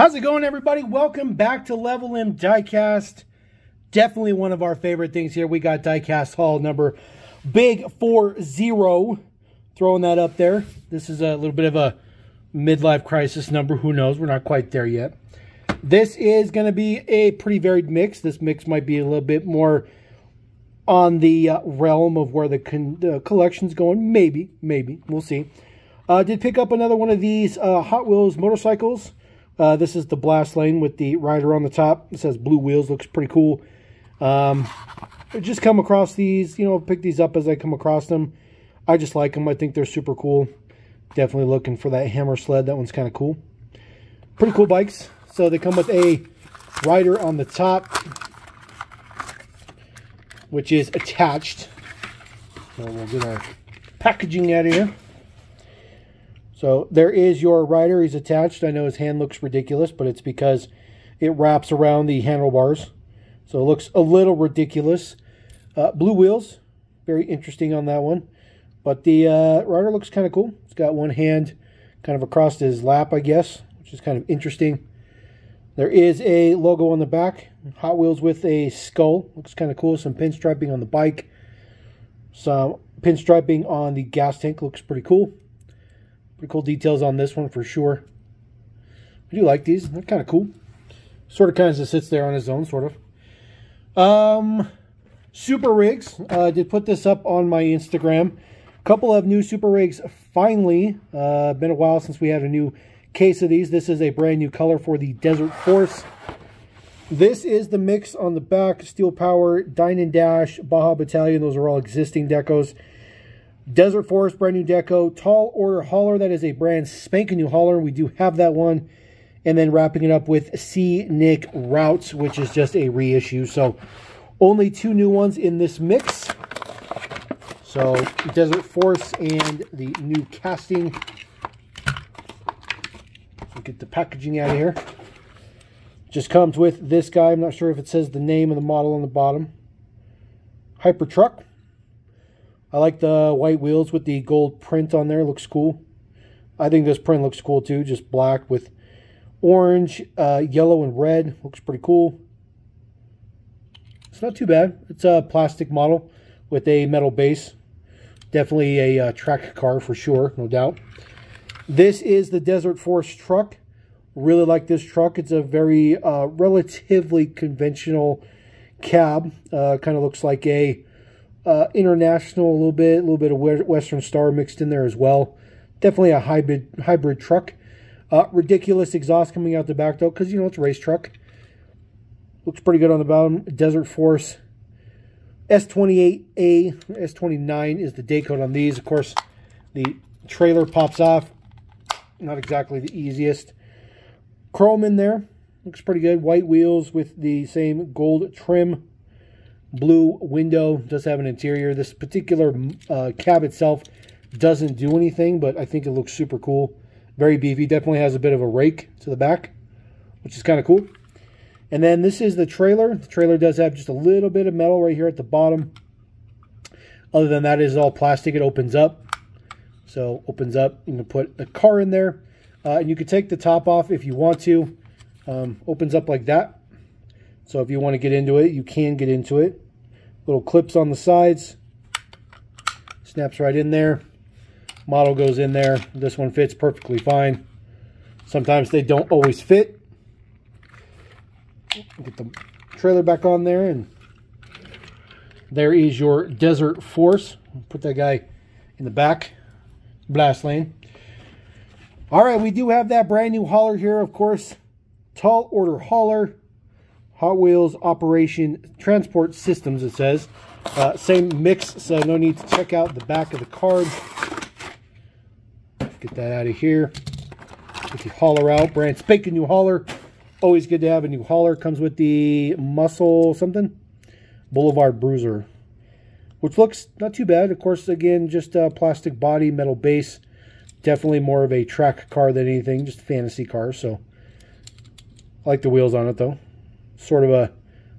How's it going, everybody? Welcome back to Level M Diecast. Definitely one of our favorite things here. We got diecast haul number big four zero. Throwing that up there. This is a little bit of a midlife crisis number. Who knows? We're not quite there yet. This is going to be a pretty varied mix. This mix might be a little bit more on the uh, realm of where the con collection's going. Maybe, maybe. We'll see. Uh, did pick up another one of these uh, Hot Wheels motorcycles. Uh, this is the blast lane with the rider on the top. It says blue wheels. Looks pretty cool. Um, just come across these, you know, pick these up as I come across them. I just like them. I think they're super cool. Definitely looking for that hammer sled. That one's kind of cool. Pretty cool bikes. So they come with a rider on the top, which is attached. So we'll get our packaging out of here. So there is your rider. He's attached. I know his hand looks ridiculous, but it's because it wraps around the handlebars. So it looks a little ridiculous. Uh, blue wheels. Very interesting on that one. But the uh, rider looks kind of cool. It's got one hand kind of across his lap, I guess, which is kind of interesting. There is a logo on the back. Hot Wheels with a skull. Looks kind of cool. Some pinstriping on the bike. Some pinstriping on the gas tank. Looks pretty cool. Pretty cool details on this one for sure. I do like these. They're kind of cool. Sort of kind of just sits there on his own, sort of. Um, Super Rigs. Uh, I did put this up on my Instagram. A couple of new Super Rigs finally. Uh, been a while since we had a new case of these. This is a brand new color for the Desert Force. This is the mix on the back. Steel Power, Dine and Dash, Baja Battalion. Those are all existing decos. Desert Force, brand new deco. Tall Order Hauler, that is a brand spanking new hauler. We do have that one. And then wrapping it up with Scenic Routes, which is just a reissue. So only two new ones in this mix. So Desert Force and the new casting. So get the packaging out of here. Just comes with this guy. I'm not sure if it says the name of the model on the bottom. Hyper Truck. I like the white wheels with the gold print on there. Looks cool. I think this print looks cool too. Just black with orange, uh, yellow, and red. Looks pretty cool. It's not too bad. It's a plastic model with a metal base. Definitely a uh, track car for sure, no doubt. This is the Desert Force truck. Really like this truck. It's a very uh, relatively conventional cab. Uh, kind of looks like a uh, international a little bit, a little bit of Western Star mixed in there as well. Definitely a hybrid hybrid truck. Uh, ridiculous exhaust coming out the back though, because you know it's a race truck. Looks pretty good on the bottom. Desert Force S28A, S29 is the day code on these. Of course, the trailer pops off. Not exactly the easiest. Chrome in there. Looks pretty good. White wheels with the same gold trim blue window, does have an interior. This particular uh, cab itself doesn't do anything, but I think it looks super cool. Very beefy. Definitely has a bit of a rake to the back, which is kind of cool. And then this is the trailer. The trailer does have just a little bit of metal right here at the bottom. Other than that, is all plastic. It opens up. So opens up. You can put the car in there. Uh, and you can take the top off if you want to. Um, opens up like that. So if you want to get into it, you can get into it. Little clips on the sides. Snaps right in there. Model goes in there. This one fits perfectly fine. Sometimes they don't always fit. Get the trailer back on there and there is your Desert Force. Put that guy in the back. Blast lane. All right, we do have that brand new hauler here, of course. Tall order hauler. Hot Wheels Operation Transport Systems, it says. Uh, same mix, so no need to check out the back of the card. Get that out of here. Get the hauler out. Brand spanking new hauler. Always good to have a new hauler. Comes with the muscle something. Boulevard Bruiser. Which looks not too bad. Of course, again, just a plastic body, metal base. Definitely more of a track car than anything. Just a fantasy car, so... I like the wheels on it, though sort of a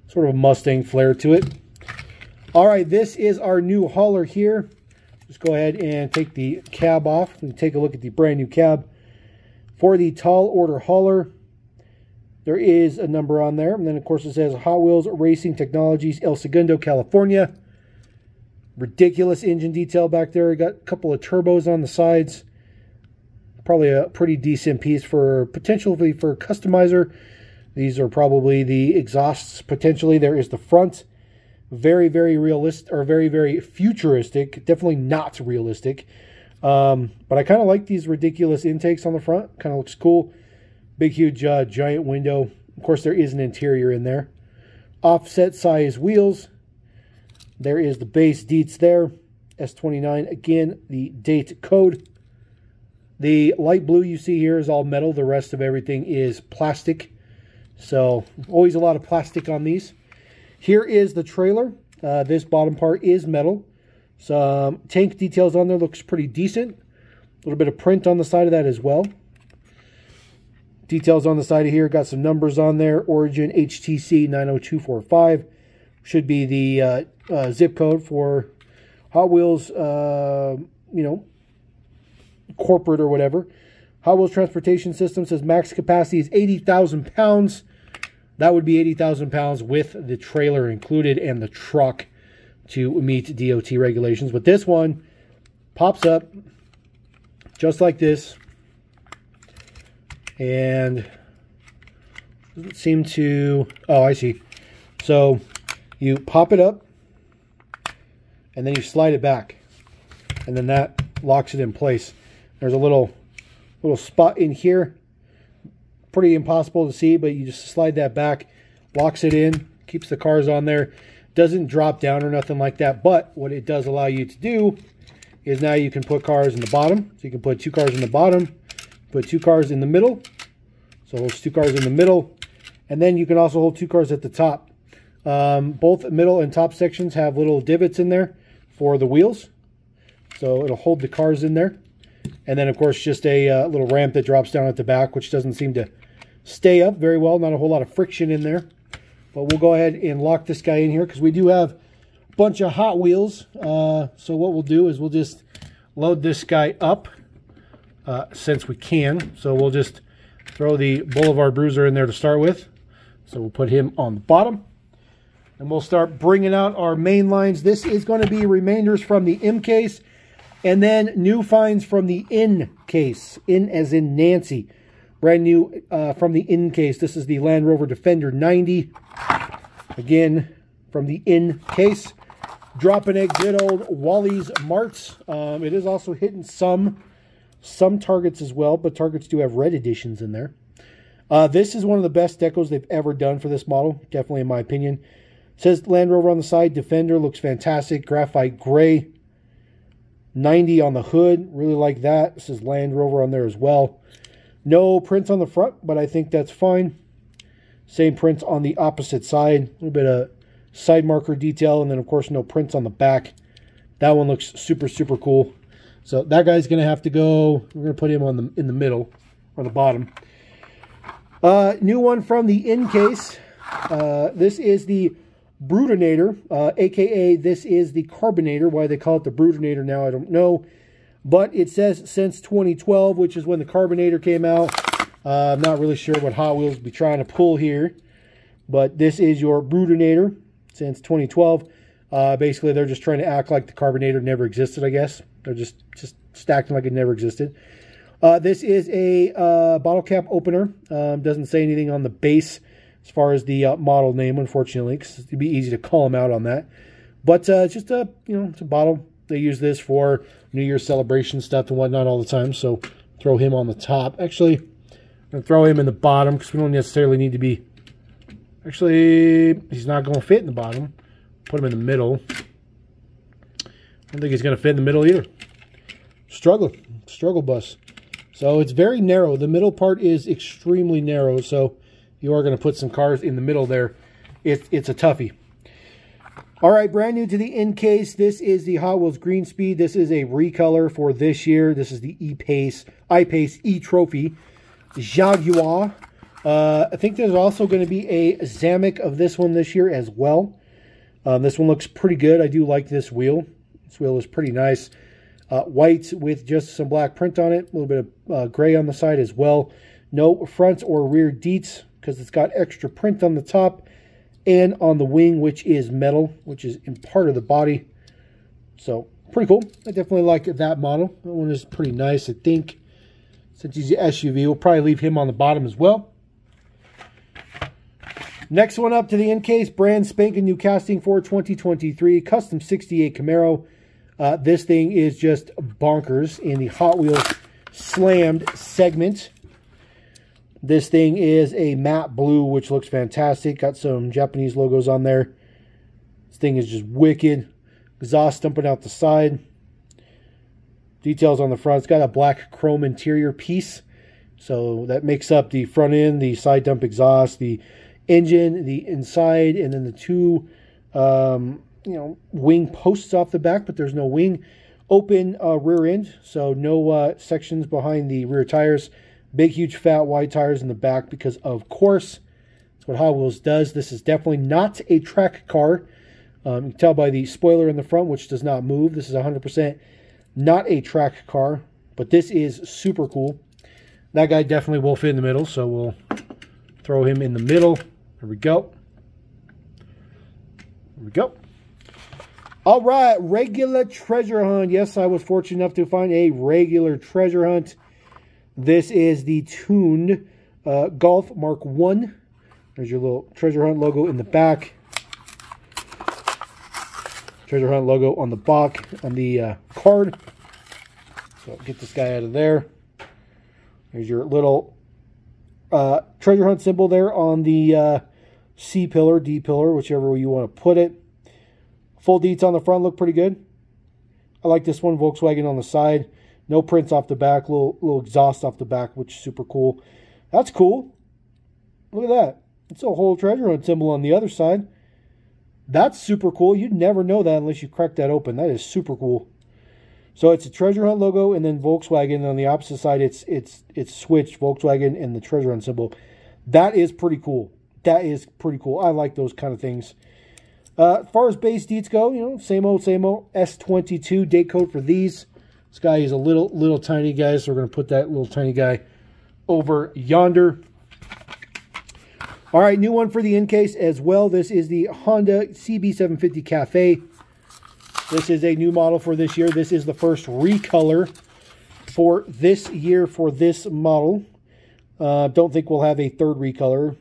sort of a Mustang flair to it. All right, this is our new hauler here. Just go ahead and take the cab off and take a look at the brand new cab for the tall order hauler. There is a number on there. And then, of course, it says Hot Wheels Racing Technologies, El Segundo, California. Ridiculous engine detail back there. Got a couple of turbos on the sides. Probably a pretty decent piece for potentially for a customizer. These are probably the exhausts potentially. There is the front. Very, very realistic or very, very futuristic. Definitely not realistic. Um, but I kind of like these ridiculous intakes on the front. Kind of looks cool. Big, huge, uh, giant window. Of course, there is an interior in there. Offset size wheels. There is the base deets there. S29, again, the date code. The light blue you see here is all metal. The rest of everything is plastic. So always a lot of plastic on these. Here is the trailer. Uh, this bottom part is metal. Some tank details on there looks pretty decent. A little bit of print on the side of that as well. Details on the side of here, got some numbers on there. Origin HTC 90245 should be the uh, uh, zip code for Hot Wheels, uh, you know, corporate or whatever. Hot Wheels Transportation System says max capacity is 80,000 pounds. That would be 80,000 pounds with the trailer included and the truck to meet DOT regulations. But this one pops up just like this. And doesn't seem to... Oh, I see. So you pop it up and then you slide it back. And then that locks it in place. There's a little little spot in here. Pretty impossible to see, but you just slide that back, locks it in, keeps the cars on there. Doesn't drop down or nothing like that, but what it does allow you to do is now you can put cars in the bottom. So you can put two cars in the bottom, put two cars in the middle. So holds two cars in the middle. And then you can also hold two cars at the top. Um, both middle and top sections have little divots in there for the wheels. So it'll hold the cars in there. And then, of course, just a uh, little ramp that drops down at the back, which doesn't seem to stay up very well. Not a whole lot of friction in there. But we'll go ahead and lock this guy in here because we do have a bunch of Hot Wheels. Uh, so what we'll do is we'll just load this guy up uh, since we can. So we'll just throw the Boulevard Bruiser in there to start with. So we'll put him on the bottom. And we'll start bringing out our main lines. This is going to be remainders from the M case. And then new finds from the in case. In as in Nancy. Brand new uh, from the in case. This is the Land Rover Defender 90. Again, from the in case. Dropping a good old Wally's Marts. Um, it is also hitting some some targets as well, but targets do have red editions in there. Uh, this is one of the best decos they've ever done for this model, definitely in my opinion. It says Land Rover on the side. Defender looks fantastic. Graphite gray. 90 on the hood. Really like that. This is Land Rover on there as well. No prints on the front, but I think that's fine. Same prints on the opposite side. A little bit of side marker detail, and then, of course, no prints on the back. That one looks super, super cool. So that guy's going to have to go. We're to put him on the in the middle, on the bottom. Uh, new one from the in case. Uh, this is the Brutonator, uh, aka this is the Carbonator. Why they call it the Brutonator now, I don't know. But it says since 2012, which is when the carbonator came out. Uh, I'm not really sure what Hot Wheels be trying to pull here. But this is your Brutonator since 2012. Uh, basically, they're just trying to act like the carbonator never existed, I guess. They're just, just acting like it never existed. Uh, this is a uh, bottle cap opener. Um, doesn't say anything on the base as far as the uh, model name, unfortunately, because it'd be easy to call them out on that. But uh, it's just a, you know, it's a bottle. They use this for New Year's celebration stuff and whatnot all the time. So throw him on the top. Actually, I'm going to throw him in the bottom because we don't necessarily need to be... Actually, he's not going to fit in the bottom. Put him in the middle. I don't think he's going to fit in the middle either. Struggle. Struggle bus. So it's very narrow. The middle part is extremely narrow. So you are going to put some cars in the middle there. It, it's a toughie. All right, brand new to the in case. This is the Hot Wheels Green Speed. This is a recolor for this year. This is the E-Pace, I-Pace E-Trophy. Jaguar. Uh, I think there's also going to be a Zamac of this one this year as well. Um, this one looks pretty good. I do like this wheel. This wheel is pretty nice. Uh, white with just some black print on it. A little bit of uh, gray on the side as well. No front or rear deets. because it's got extra print on the top and on the wing, which is metal, which is in part of the body. So pretty cool. I definitely like that model. That one is pretty nice. I think since he's the SUV, we'll probably leave him on the bottom as well. Next one up to the in case, brand spanking new casting for 2023, custom 68 Camaro. Uh, this thing is just bonkers in the Hot Wheels slammed segment. This thing is a matte blue, which looks fantastic. Got some Japanese logos on there. This thing is just wicked. Exhaust dumping out the side. Details on the front. It's got a black chrome interior piece. So that makes up the front end, the side dump exhaust, the engine, the inside, and then the two, um, you know, wing posts off the back, but there's no wing. Open uh, rear end, so no uh, sections behind the rear tires. Big, huge, fat, wide tires in the back because, of course, that's what Hot Wheels does. This is definitely not a track car. Um, you can tell by the spoiler in the front, which does not move. This is 100% not a track car, but this is super cool. That guy definitely will fit in the middle, so we'll throw him in the middle. There we go. There we go. All right, regular treasure hunt. Yes, I was fortunate enough to find a regular treasure hunt. This is the tuned uh, Golf Mark 1. There's your little treasure hunt logo in the back. Treasure hunt logo on the back on the uh, card. So get this guy out of there. There's your little uh, treasure hunt symbol there on the uh, C pillar, D pillar, whichever way you want to put it. Full deets on the front look pretty good. I like this one, Volkswagen on the side. No prints off the back, little little exhaust off the back, which is super cool. That's cool. Look at that. It's a whole treasure hunt symbol on the other side. That's super cool. You'd never know that unless you crack that open. That is super cool. So it's a treasure hunt logo and then Volkswagen. And on the opposite side, it's it's it's switched Volkswagen and the treasure hunt symbol. That is pretty cool. That is pretty cool. I like those kind of things. Uh, as far as base deets go, you know, same old, same old. S22 date code for these. This guy is a little, little tiny guy, so we're going to put that little tiny guy over yonder. All right, new one for the in case as well. This is the Honda CB750 Cafe. This is a new model for this year. This is the first recolor for this year for this model. Uh, don't think we'll have a third recolor.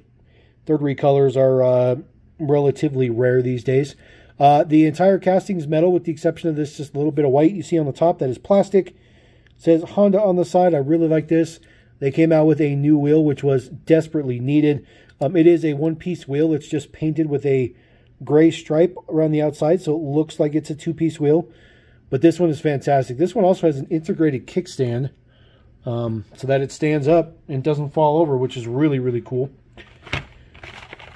Third recolors are uh, relatively rare these days. Uh, the entire casting is metal with the exception of this just a little bit of white you see on the top. That is plastic. It says Honda on the side. I really like this. They came out with a new wheel, which was desperately needed. Um, it is a one-piece wheel. It's just painted with a gray stripe around the outside, so it looks like it's a two-piece wheel. But this one is fantastic. This one also has an integrated kickstand um, so that it stands up and doesn't fall over, which is really, really cool.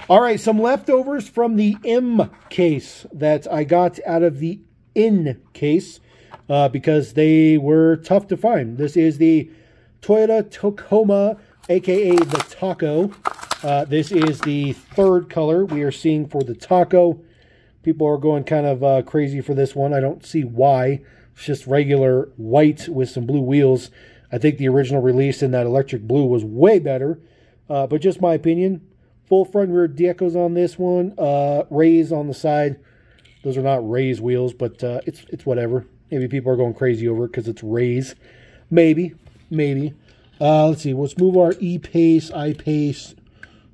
All right, some leftovers from the M case that I got out of the in case uh, because they were tough to find. This is the Toyota Tacoma, aka the Taco. Uh, this is the third color we are seeing for the Taco. People are going kind of uh, crazy for this one. I don't see why. It's just regular white with some blue wheels. I think the original release in that electric blue was way better. Uh, but just my opinion, Full front rear decos on this one. Uh, rays on the side. Those are not rays wheels, but uh, it's it's whatever. Maybe people are going crazy over it because it's rays. Maybe, maybe. Uh, let's see. Let's move our E-Pace, I-Pace,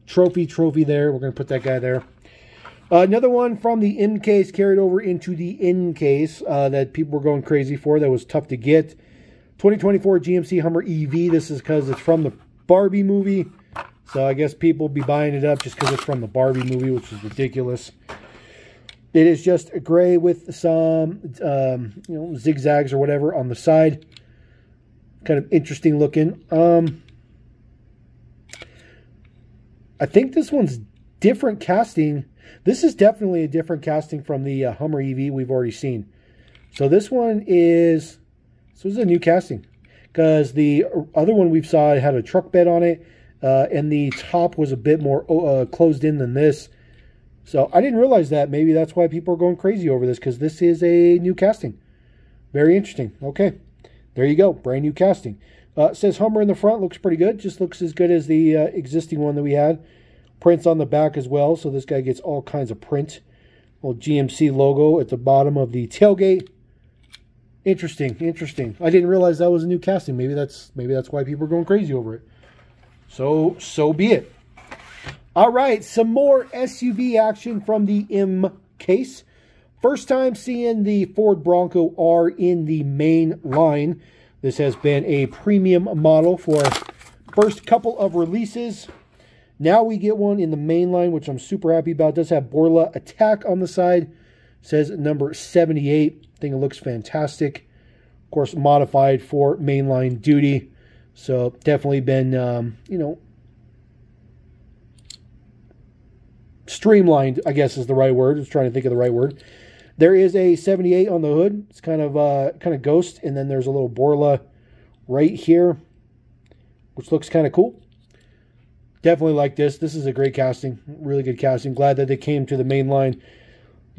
trophy, trophy there. We're to put that guy there. Uh, another one from the in case carried over into the in case uh, that people were going crazy for. That was tough to get. 2024 GMC Hummer EV. This is because it's from the Barbie movie. So I guess people be buying it up just because it's from the Barbie movie, which is ridiculous. It is just gray with some um, you know zigzags or whatever on the side. Kind of interesting looking. Um, I think this one's different casting. This is definitely a different casting from the uh, Hummer EV we've already seen. So this one is so this is a new casting because the other one we've saw had a truck bed on it uh, and the top was a bit more uh, closed in than this. So I didn't realize that. Maybe that's why people are going crazy over this because this is a new casting. Very interesting. Okay, there you go. Brand new casting. Uh, says Hummer in the front looks pretty good. Just looks as good as the uh, existing one that we had. prints on the back as well. So this guy gets all kinds of print. Little GMC logo at the bottom of the tailgate. Interesting, interesting. I didn't realize that was a new casting. Maybe that's maybe that's why people are going crazy over it. So so be it. All right, some more SUV action from the M case. First time seeing the Ford Bronco R in the main line. This has been a premium model for first couple of releases. Now we get one in the main line, which I'm super happy about. It does have Borla Attack on the side. says number 78. I think it looks fantastic. Of course, modified for mainline duty. So definitely been, um, you know, streamlined, I guess is the right word. I was trying to think of the right word. There is a 78 on the hood. It's kind of uh, kind of ghost, and then there's a little Borla right here, which looks kind of cool. Definitely like this. This is a great casting, really good casting. Glad that they came to the main line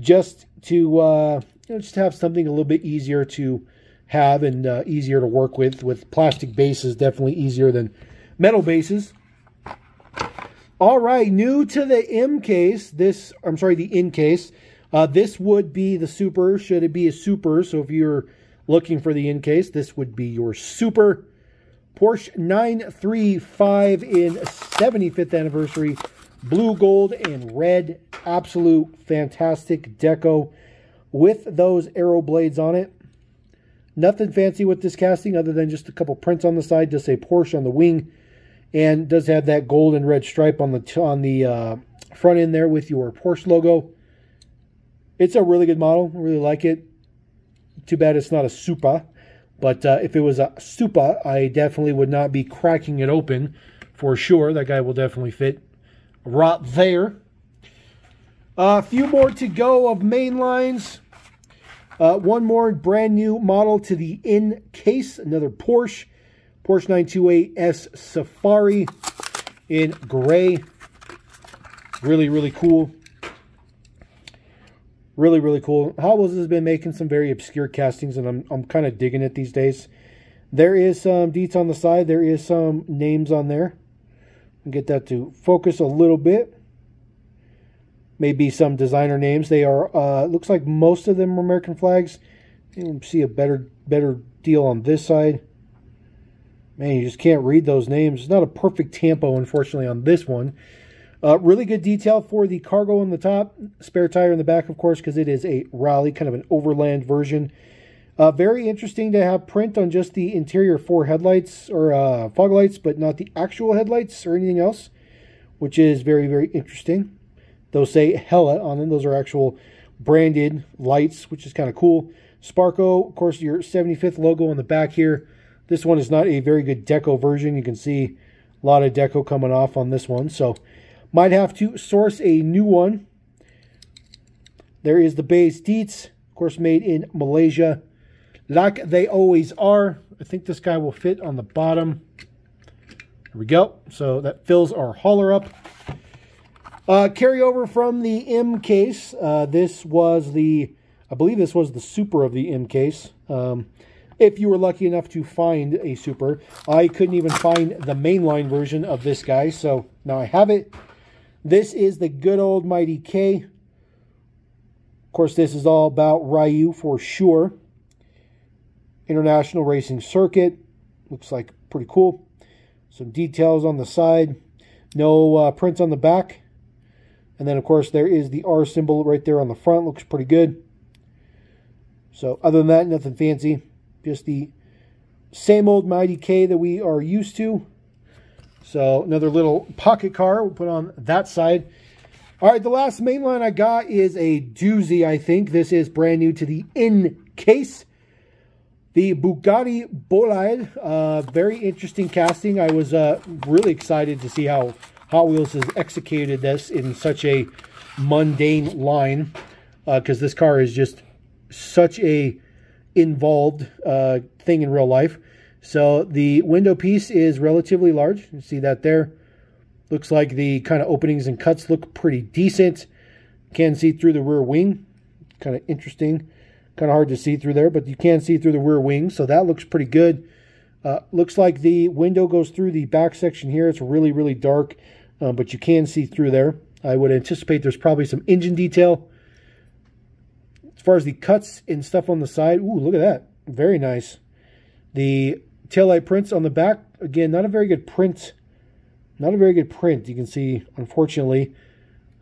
just to uh, you know, just have something a little bit easier to have and uh, easier to work with. With plastic bases, definitely easier than metal bases. All right, new to the M case. This, I'm sorry, the in case. Uh, this would be the super, should it be a super. So if you're looking for the in case, this would be your super. Porsche 935 in 75th anniversary. Blue, gold, and red. Absolute fantastic deco with those arrow blades on it. Nothing fancy with this casting other than just a couple prints on the side. Does say Porsche on the wing. And does have that gold and red stripe on the on the uh, front end there with your Porsche logo. It's a really good model. I really like it. Too bad it's not a Supa, But uh, if it was a Supa, I definitely would not be cracking it open for sure. That guy will definitely fit right there. A uh, few more to go of main lines. Uh, one more brand new model to the in case. Another Porsche. Porsche 928S Safari in gray. Really, really cool. Really, really cool. Wheels has been making some very obscure castings, and I'm, I'm kind of digging it these days. There is some deets on the side. There is some names on there. Get that to focus a little bit. Maybe some designer names. They are, uh, looks like most of them are American flags. You see a better, better deal on this side. Man, you just can't read those names. It's not a perfect tampo, unfortunately, on this one. Uh, really good detail for the cargo on the top, spare tire in the back, of course, because it is a rally, kind of an overland version. Uh, very interesting to have print on just the interior four headlights or uh, fog lights, but not the actual headlights or anything else, which is very, very interesting. They'll say Hella on them. Those are actual branded lights, which is kind of cool. Sparco, of course, your 75th logo on the back here. This one is not a very good deco version. You can see a lot of deco coming off on this one. So might have to source a new one. There is the base deets, of course, made in Malaysia, like they always are. I think this guy will fit on the bottom. There we go. So that fills our hauler up. Uh, carryover from the M case. Uh, this was the, I believe this was the Super of the M case. Um, if you were lucky enough to find a Super. I couldn't even find the mainline version of this guy, so now I have it. This is the good old mighty K. Of course, this is all about Ryu for sure. International Racing Circuit. Looks like pretty cool. Some details on the side. No uh, prints on the back. And then, of course, there is the R symbol right there on the front. Looks pretty good. So, other than that, nothing fancy. Just the same old Mighty K that we are used to. So another little pocket car we'll put on that side. All right, the last main line I got is a doozy, I think. This is brand new to the in case. The Bugatti Bolide, uh, very interesting casting. I was uh, really excited to see how Hot Wheels has executed this in such a mundane line because uh, this car is just such a involved uh, thing in real life. So the window piece is relatively large. You see that there. Looks like the kind of openings and cuts look pretty decent. Can see through the rear wing. Kind of interesting. Kind of hard to see through there, but you can see through the rear wing. So that looks pretty good. Uh, looks like the window goes through the back section here. It's really, really dark. Uh, but you can see through there. I would anticipate there's probably some engine detail. As far as the cuts and stuff on the side, ooh, look at that. Very nice. The taillight prints on the back, again, not a very good print. Not a very good print, you can see, unfortunately.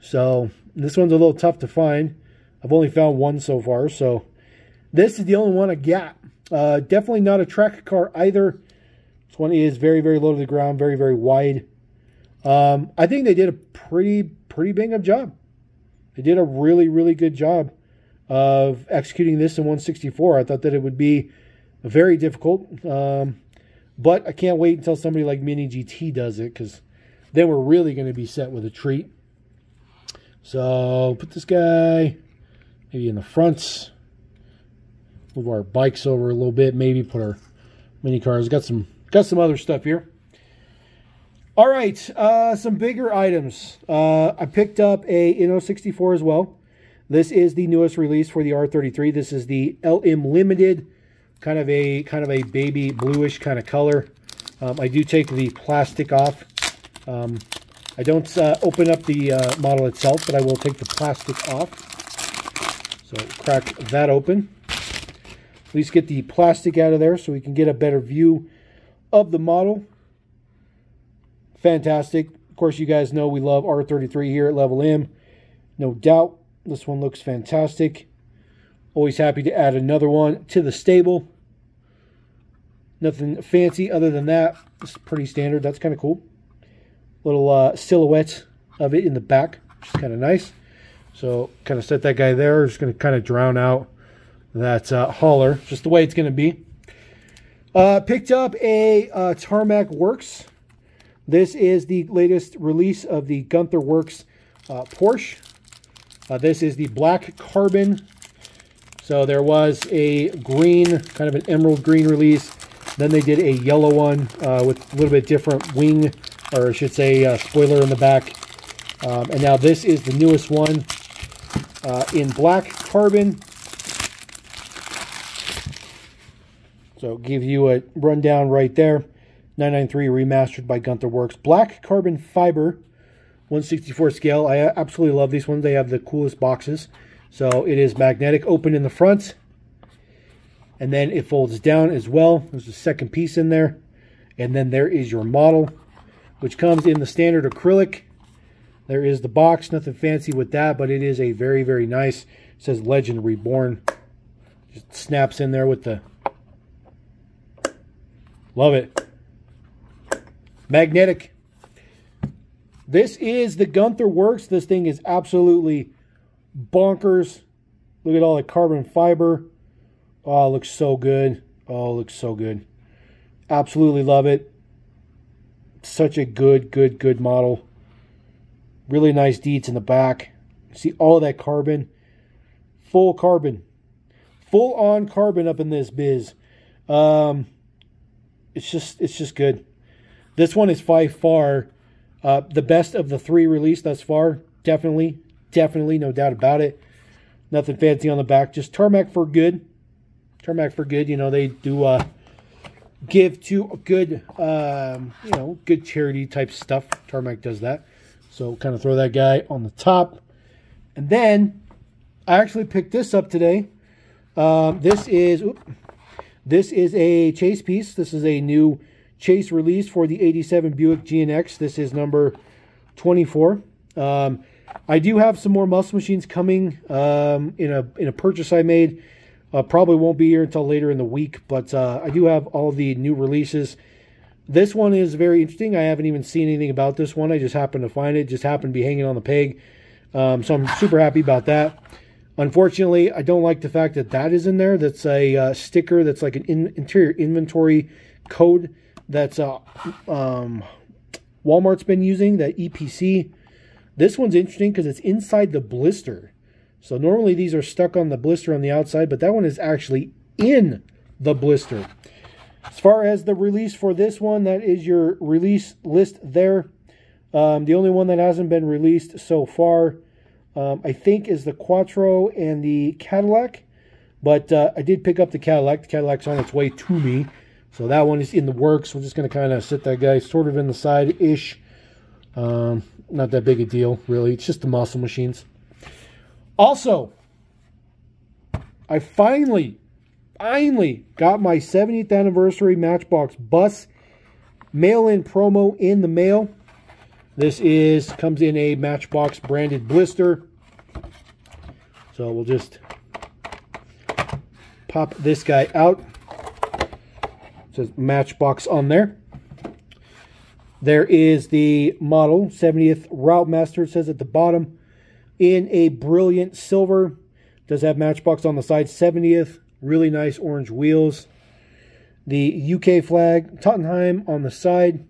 So, this one's a little tough to find. I've only found one so far, so this is the only one I got. Uh, definitely not a track car either. This one is very, very low to the ground, very, very wide. Um, I think they did a pretty, pretty bang up job. They did a really, really good job of executing this in 164. I thought that it would be very difficult. Um, but I can't wait until somebody like Mini GT does it because then we're really going to be set with a treat. So put this guy maybe in the fronts. Move our bikes over a little bit. Maybe put our mini cars. Got some got some other stuff here. All right, uh, some bigger items. Uh, I picked up a Inno 64 as well. This is the newest release for the R33. This is the LM Limited, kind of a kind of a baby bluish kind of color. Um, I do take the plastic off. Um, I don't uh, open up the uh, model itself, but I will take the plastic off. So crack that open. At least get the plastic out of there so we can get a better view of the model. Fantastic. Of course, you guys know we love R33 here at Level M. No doubt. This one looks fantastic. Always happy to add another one to the stable. Nothing fancy other than that. It's pretty standard. That's kind of cool. Little uh, silhouette of it in the back, which is kind of nice. So kind of set that guy there. Just going to kind of drown out that uh, hauler. Just the way it's going to be. Uh, picked up a uh, Tarmac Works. This is the latest release of the Gunther Werks uh, Porsche. Uh, this is the black carbon. So there was a green, kind of an emerald green release. Then they did a yellow one uh, with a little bit different wing, or I should say uh, spoiler in the back. Um, and now this is the newest one uh, in black carbon. So give you a rundown right there. 993 remastered by Gunther Werks. Black carbon fiber, 164 scale. I uh, absolutely love these ones. They have the coolest boxes. So it is magnetic open in the front. And then it folds down as well. There's a second piece in there. And then there is your model, which comes in the standard acrylic. There is the box. Nothing fancy with that, but it is a very, very nice. It says Legend Reborn. Just snaps in there with the Love it. Magnetic. This is the Gunther Werks. This thing is absolutely bonkers. Look at all the carbon fiber. Oh, looks so good. Oh, looks so good. Absolutely love it. Such a good, good, good model. Really nice deets in the back. See all that carbon. Full carbon. Full on carbon up in this biz. Um, it's just it's just good. This one is by far uh, the best of the three released thus far. Definitely, definitely, no doubt about it. Nothing fancy on the back, just tarmac for good. Tarmac for good. You know they do uh, give to good, um, you know, good charity type stuff. Tarmac does that. So kind of throw that guy on the top, and then I actually picked this up today. Um, this is. Oops, this is a chase piece. This is a new chase release for the 87 Buick GNX. This is number 24. Um, I do have some more muscle machines coming um, in a in a purchase I made. Uh, probably won't be here until later in the week, but uh, I do have all the new releases. This one is very interesting. I haven't even seen anything about this one. I just happened to find it. Just happened to be hanging on the peg. Um, so I'm super happy about that. Unfortunately, I don't like the fact that that is in there. That's a uh, sticker that's like an in interior inventory code that's uh, um, Walmart's been using, that EPC. This one's interesting because it's inside the blister. So normally these are stuck on the blister on the outside, but that one is actually in the blister. As far as the release for this one, that is your release list there. Um, the only one that hasn't been released so far um, I think is the Quattro and the Cadillac. But uh, I did pick up the Cadillac. The Cadillac's on its way to me. So that one is in the works. We're just going to kind of sit that guy sort of in the side-ish Um, not that big a deal, really. It's just the muscle machines. Also, I finally, finally got my 70th anniversary Matchbox bus mail-in promo in the mail. This is comes in a Matchbox branded blister. So we'll just pop this guy out. It says Matchbox on there. There is the model, 70th Route Master, it says at the bottom, in a brilliant silver. Does have Matchbox on the side, 70th, really nice orange wheels. The UK flag, Tottenham on the side,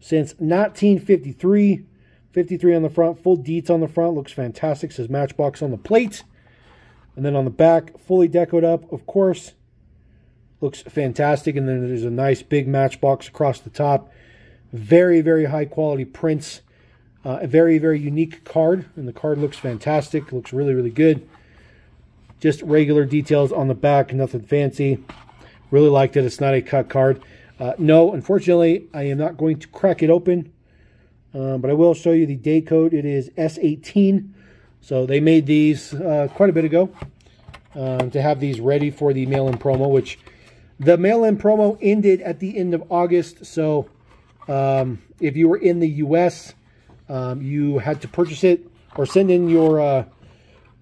since 1953. 53 on the front, full deets on the front, looks fantastic. Says Matchbox on the plate. And then on the back, fully decoed up, of course. Looks fantastic. And then there's a nice big Matchbox across the top. Very, very high quality prints. Uh, a very, very unique card. And the card looks fantastic. Looks really, really good. Just regular details on the back, nothing fancy. Really liked it. It's not a cut card. Uh, no, unfortunately, I am not going to crack it open. Um, but I will show you the day code. It is S18. So they made these uh, quite a bit ago um, to have these ready for the mail-in promo, which the mail-in promo ended at the end of August. So um, if you were in the U.S., um, you had to purchase it or send in your uh,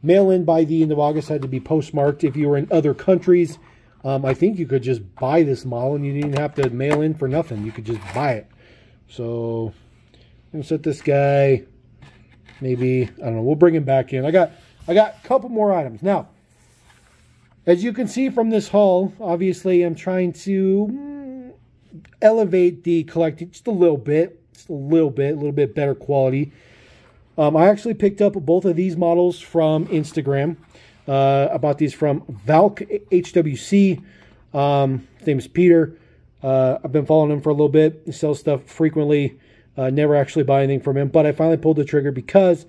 mail-in by the end of August. It Had to be postmarked. If you were in other countries, um, I think you could just buy this model and you didn't have to mail in for nothing. You could just buy it. So I'm gonna set this guy. Maybe I don't know. We'll bring him back in. I got I got a couple more items now. As you can see from this haul, obviously I'm trying to mm, elevate the collecting just a little bit, just a little bit, a little bit better quality. Um, I actually picked up both of these models from Instagram. Uh, I bought these from Valk HWC. Um, his name is Peter. Uh, I've been following him for a little bit. He sells stuff frequently. Uh, never actually buy anything from him, but I finally pulled the trigger because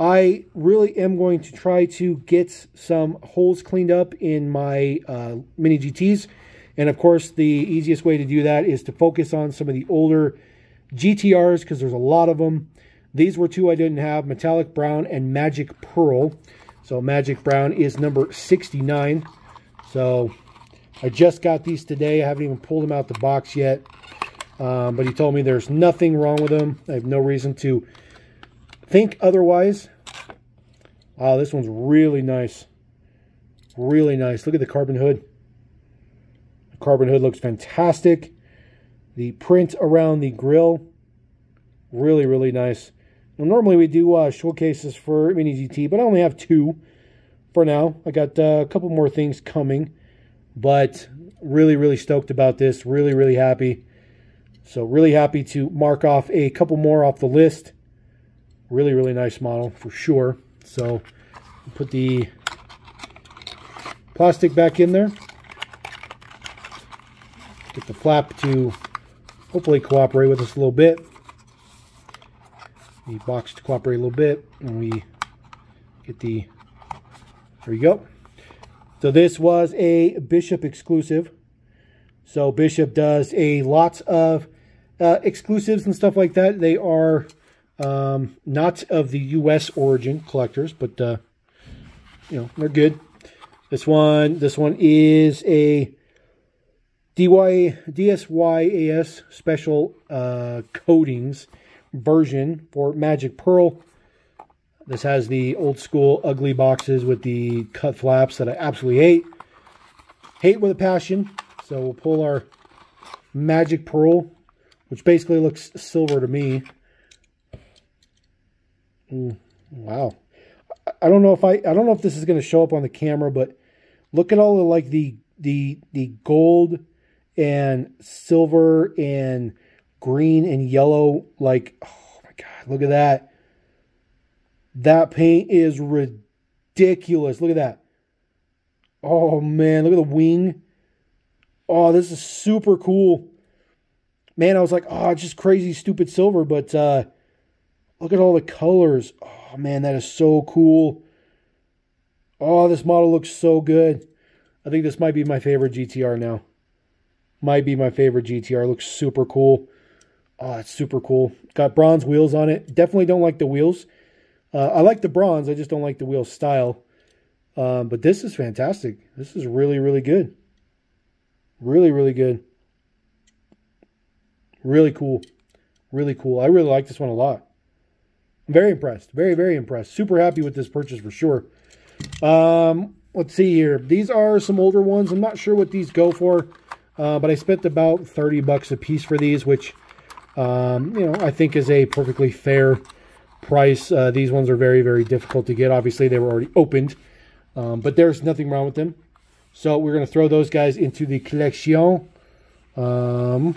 I really am going to try to get some holes cleaned up in my uh, mini GTs. And of course, the easiest way to do that is to focus on some of the older GTRs because there's a lot of them. These were two I didn't have, Metallic Brown and Magic Pearl. So Magic Brown is number 69. So I just got these today. I haven't even pulled them out the box yet. Um, but he told me there's nothing wrong with them. I have no reason to think otherwise. Wow, this one's really nice. Really nice. Look at the carbon hood. The carbon hood looks fantastic. The print around the grill, really, really nice. Now, normally we do uh, showcases for Mini GT, but I only have two for now. I got uh, a couple more things coming, but really, really stoked about this. Really, really happy. So really happy to mark off a couple more off the list. Really, really nice model for sure. So put the plastic back in there. Get the flap to hopefully cooperate with us a little bit. The box to cooperate a little bit. And we get the, there you go. So this was a Bishop exclusive. So Bishop does a lots of uh, exclusives and stuff like that. They are um, not of the U.S. origin collectors, but uh, you know they're good. This one, this one is a DY DSYAS special uh, coatings version for Magic Pearl. This has the old school ugly boxes with the cut flaps that I absolutely hate. Hate with a passion. So we'll pull our Magic Pearl which basically looks silver to me. Mm, wow. I don't know if I I don't know if this is going to show up on the camera, but look at all the like the the the gold and silver and green and yellow like oh my god, look at that. That paint is ridiculous. Look at that. Oh man, look at the wing. Oh, this is super cool man, I was like, oh, it's just crazy, stupid silver. But uh, look at all the colors. Oh, man, that is so cool. Oh, this model looks so good. I think this might be my favorite GTR now. Might be my favorite GTR. Looks super cool. Oh, it's super cool. Got bronze wheels on it. Definitely don't like the wheels. Uh, I like the bronze. I just don't like the wheel style. Um, but this is fantastic. This is really, really good. Really, really good. Really cool. Really cool. I really like this one a lot. Very impressed. Very, very impressed. Super happy with this purchase for sure. Um, let's see here. These are some older ones. I'm not sure what these go for, uh, but I spent about 30 bucks a piece for these, which, um, you know, I think is a perfectly fair price. Uh, these ones are very, very difficult to get. Obviously, they were already opened, um, but there's nothing wrong with them. So we're going to throw those guys into the collection. Um,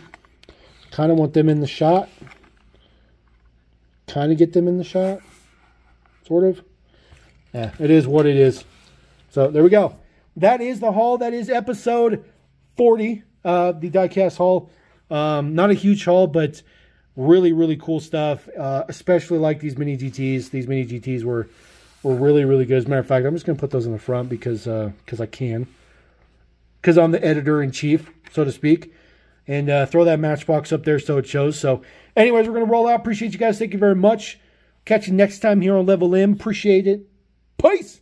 kind of want them in the shot. Kind of get them in the shot. Sort of. Yeah, it is what it is. So there we go. That is the haul. That is episode 40, uh, the diecast haul. Um, not a huge haul, but really, really cool stuff. Uh, especially like these mini GTs. These mini GTs were were really, really good. As a matter of fact, I'm just going to put those in the front because because uh, I can. Because I'm the editor-in-chief, so to speak. And uh, throw that matchbox up there so it shows. So anyways, we're going to roll out. Appreciate you guys. Thank you very much. Catch you next time here on Level M. Appreciate it. Peace.